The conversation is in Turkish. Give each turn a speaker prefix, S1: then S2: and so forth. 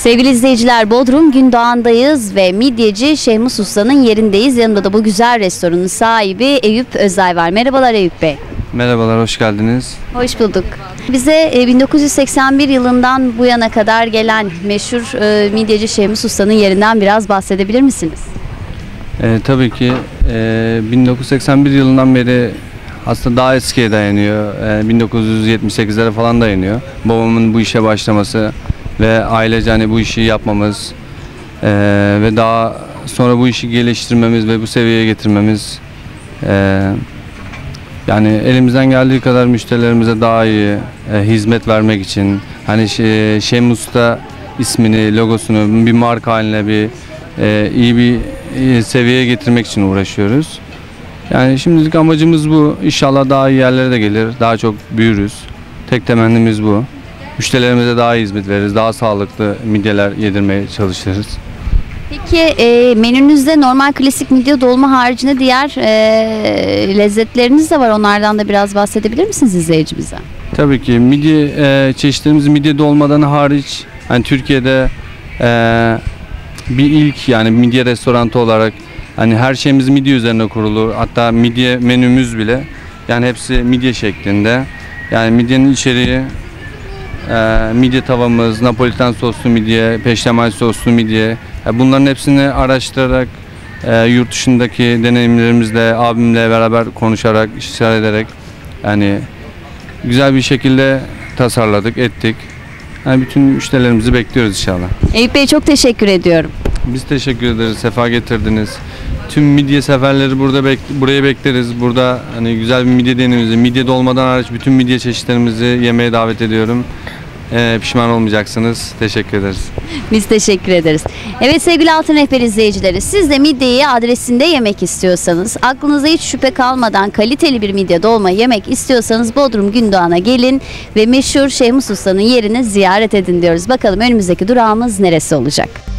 S1: Sevgili izleyiciler Bodrum Gündoğan'dayız ve midyeci Şehmus Usta'nın yerindeyiz. Yanımda da bu güzel restoranın sahibi Eyüp Özay var. Merhabalar Eyüp Bey.
S2: Merhabalar, hoş geldiniz.
S1: Hoş bulduk. Bize e, 1981 yılından bu yana kadar gelen meşhur e, midyeci Şehmus Usta'nın yerinden biraz bahsedebilir misiniz?
S2: Ee, tabii ki e, 1981 yılından beri aslında daha eskiye dayanıyor. Ee, 1978'lere falan dayanıyor. Babamın bu işe başlaması ve ailece hani bu işi yapmamız e, ve daha sonra bu işi geliştirmemiz ve bu seviyeye getirmemiz e, yani elimizden geldiği kadar müşterilerimize daha iyi e, hizmet vermek için hani şey, Şemus'ta ismini, logosunu bir marka haline bir e, iyi bir e, seviyeye getirmek için uğraşıyoruz. Yani şimdilik amacımız bu. İnşallah daha iyi yerlere de gelir. Daha çok büyürüz. Tek temennimiz bu. Müşterilerimize daha iyi hizmet veririz. Daha sağlıklı midyeler yedirmeye çalışırız.
S1: Peki e, menünüzde normal klasik midye dolma haricinde diğer e, lezzetleriniz de var. Onlardan da biraz bahsedebilir misiniz izleyicimize?
S2: Tabii ki midye e, çeşitlerimiz midye dolmadan hariç hani Türkiye'de e, bir ilk yani midye restoranı olarak hani her şeyimiz midye üzerine kurulu. Hatta midye menümüz bile yani hepsi midye şeklinde. Yani midyenin içeriği e, midye tavamız, napolitan soslu midye, peştemal soslu midye. E, bunların hepsini araştırarak e, yurt dışındaki deneyimlerimizle abimle beraber konuşarak, işler ederek yani güzel bir şekilde tasarladık, ettik. Yani bütün müşterilerimizi bekliyoruz inşallah.
S1: Eyüp Bey çok teşekkür ediyorum.
S2: Biz teşekkür ederiz. Sefa getirdiniz. Tüm midye seferleri burada bek- buraya bekleriz. Burada hani güzel bir midye deneyimizi, midye dolmadan hariç bütün midye çeşitlerimizi yemeye davet ediyorum. Ee, pişman olmayacaksınız. Teşekkür ederiz.
S1: Biz teşekkür ederiz. Evet sevgili Altın Rehber izleyicileri siz de midyeyi adresinde yemek istiyorsanız aklınıza hiç şüphe kalmadan kaliteli bir midye dolma yemek istiyorsanız Bodrum Gündoğan'a gelin ve meşhur Şehmus Usta'nın yerini ziyaret edin diyoruz. Bakalım önümüzdeki durağımız neresi olacak?